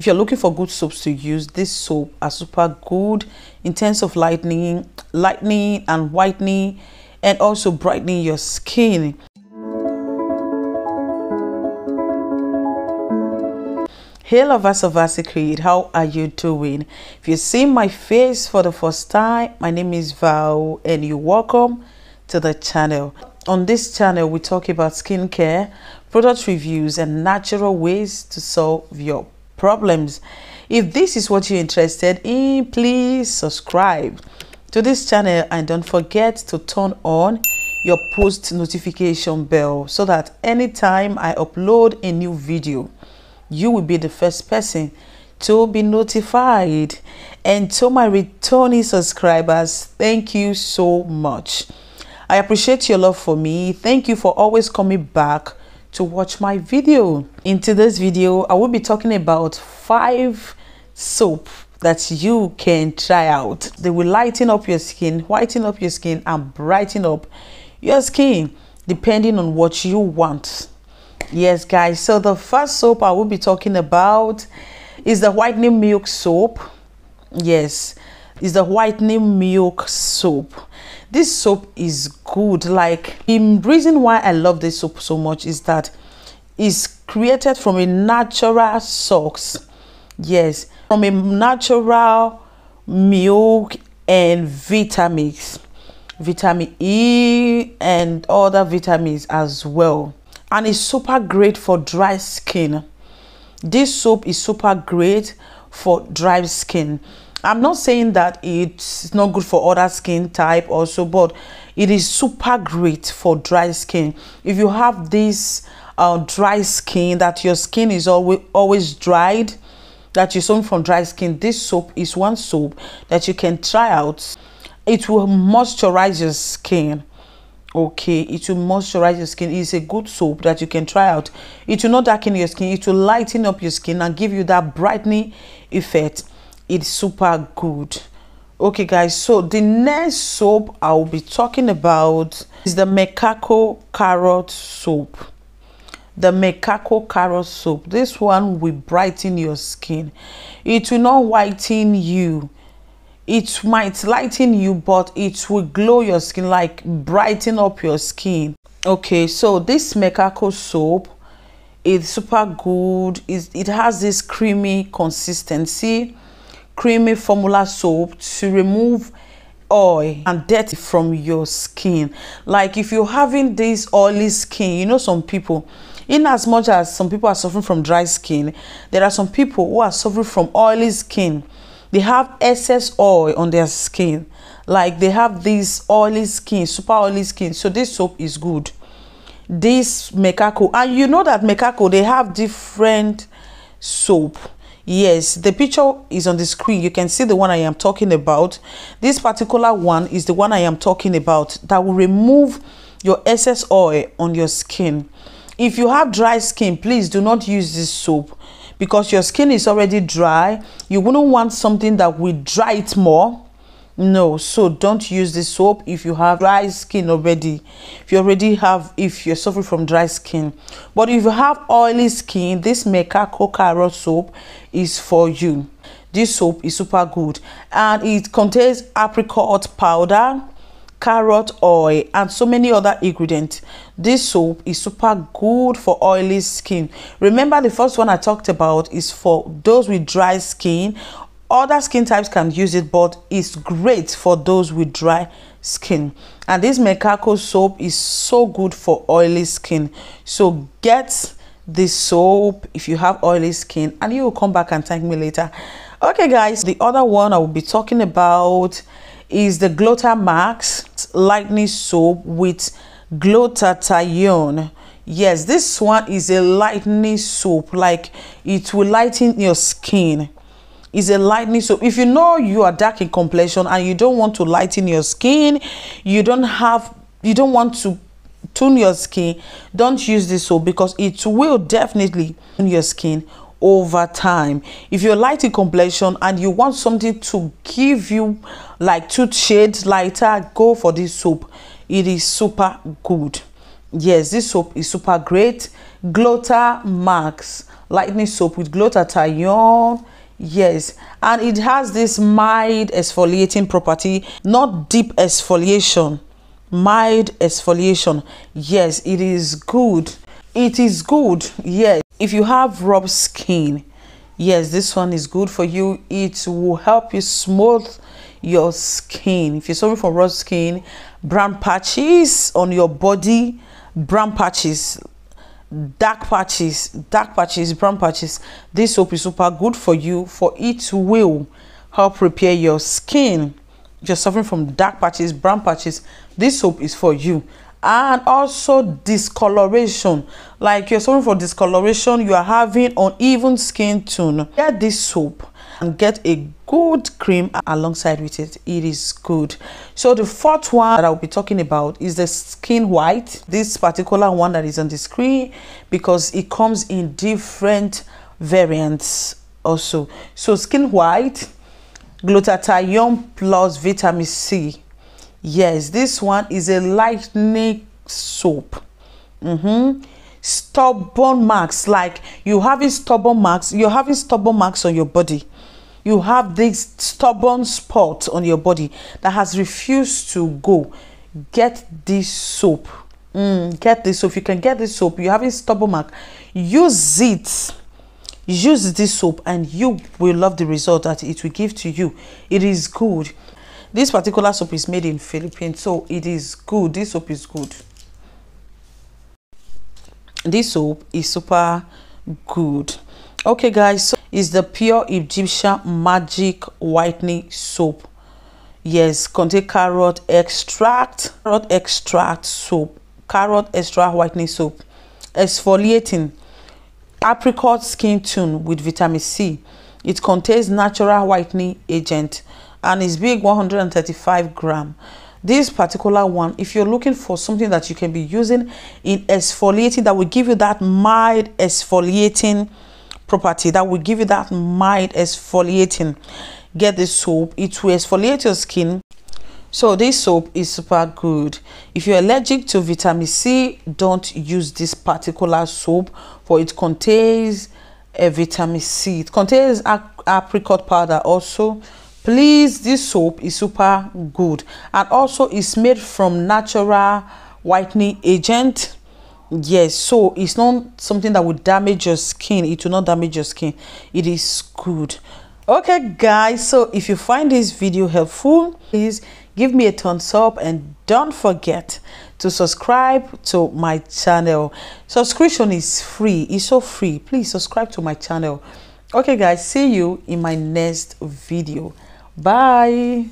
if you're looking for good soaps to use this soap are super good in terms of lightening lightening and whitening and also brightening your skin Hey lovers of Create, how are you doing? If you see my face for the first time, my name is Val and you're welcome to the channel. On this channel, we talk about skincare, product reviews and natural ways to solve your problems. If this is what you're interested in, please subscribe to this channel and don't forget to turn on your post notification bell so that anytime I upload a new video, you will be the first person to be notified. And to my returning subscribers, thank you so much. I appreciate your love for me. Thank you for always coming back to watch my video. In today's video, I will be talking about five soap that you can try out. They will lighten up your skin, whiten up your skin, and brighten up your skin depending on what you want. Yes, guys. So the first soap I will be talking about is the whitening milk soap. Yes, is the whitening milk soap. This soap is good. Like the reason why I love this soap so much is that it's created from a natural source. Yes, from a natural milk and vitamins, vitamin E and other vitamins as well and it's super great for dry skin this soap is super great for dry skin i'm not saying that it's not good for other skin type also but it is super great for dry skin. If you have this uh, dry skin that your skin is always always dried that you're suffering from dry skin this soap is one soap that you can try out. It will moisturize your skin okay? It will moisturize your skin. It's a good soap that you can try out. It will not darken your skin. It will lighten up your skin and give you that brightening effect it's super good. Okay guys so the next soap i will be talking about is the Mekako carrot soap. The Mekako carrot soap. This one will brighten your skin. It will not whiten you. It might lighten you but it will glow your skin like brighten up your skin. Okay so this Mekako soap is super good. It, it has this creamy consistency creamy formula soap to remove oil and dirt from your skin. Like if you're having this oily skin you know some people in as much as some people are suffering from dry skin there are some people who are suffering from oily skin. They have excess oil on their skin. Like they have this oily skin super oily skin. So this soap is good. This Mekako and you know that Mekako they have different soap yes the picture is on the screen. You can see the one i am talking about. This particular one is the one i am talking about that will remove your excess oil on your skin. If you have dry skin please do not use this soap because your skin is already dry. You wouldn't want something that will dry it more no so don't use this soap if you have dry skin already. If you already have if you're suffering from dry skin. But if you have oily skin this Mekako carrot soap is for you. This soap is super good. And it contains apricot powder carrot oil and so many other ingredients. This soap is super good for oily skin. Remember the first one i talked about is for those with dry skin other skin types can use it but it's great for those with dry skin. And this Mekako soap is so good for oily skin. So get this soap if you have oily skin and you will come back and thank me later. Okay guys the other one i will be talking about is the Glutamax lightning soap with glutathione yes this one is a lightening soap. Like it will lighten your skin is a lightening soap if you know you are dark in complexion and you don't want to lighten your skin you don't have you don't want to tone your skin don't use this soap because it will definitely tone your skin over time. If you're light in complexion and you want something to give you like two shades lighter go for this soap. It is super good. Yes this soap is super great. Glutamax lightning soap with glutathione yes and it has this mild exfoliating property not deep exfoliation. Mild exfoliation. Yes it is good. It is good yes. If you have rough skin yes this one is good for you. It will help you smooth your skin. If you're suffering from rough skin brown patches on your body brown patches dark patches dark patches brown patches. This soap is super good for you for it will help repair your skin. You're suffering from dark patches brown patches this soap is for you. And also discoloration. Like you're suffering from discoloration you are having uneven skin tone. Get this soap and get a good cream alongside with it. It is good. So the fourth one that i'll be talking about is the skin white. This particular one that is on the screen because it comes in different variants also. So skin white glutathione plus vitamin c. Yes this one is a lightening soap. Mm-hmm. Stubborn marks like you having stubborn marks you're having stubborn marks on your body you have this stubborn spot on your body that has refused to go. Get this soap. Mm, get this soap. You can get this soap. You're having stubborn mark. Use it. Use this soap and you will love the result that it will give to you. It is good. This particular soap is made in philippines so it is good. This soap is good. This soap is super good okay guys so is the pure egyptian magic whitening soap. Yes contain carrot extract carrot extract soap carrot extract whitening soap exfoliating apricot skin tone with vitamin c. It contains natural whitening agent and is big 135 gram. This particular one if you're looking for something that you can be using in exfoliating that will give you that mild exfoliating property that will give you that mild exfoliating. Get this soap. It will exfoliate your skin. So this soap is super good. If you're allergic to vitamin c don't use this particular soap for it contains a vitamin c. It contains apricot powder also. Please this soap is super good. And also it's made from natural whitening agent yes so it's not something that would damage your skin. It will not damage your skin. It is good. Okay guys so if you find this video helpful please give me a thumbs up and don't forget to subscribe to my channel. Subscription is free. It's so free. Please subscribe to my channel. Okay guys see you in my next video. Bye